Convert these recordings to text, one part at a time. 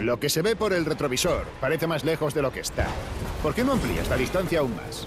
Lo que se ve por el retrovisor parece más lejos de lo que está. ¿Por qué no amplías la distancia aún más?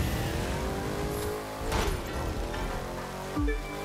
you.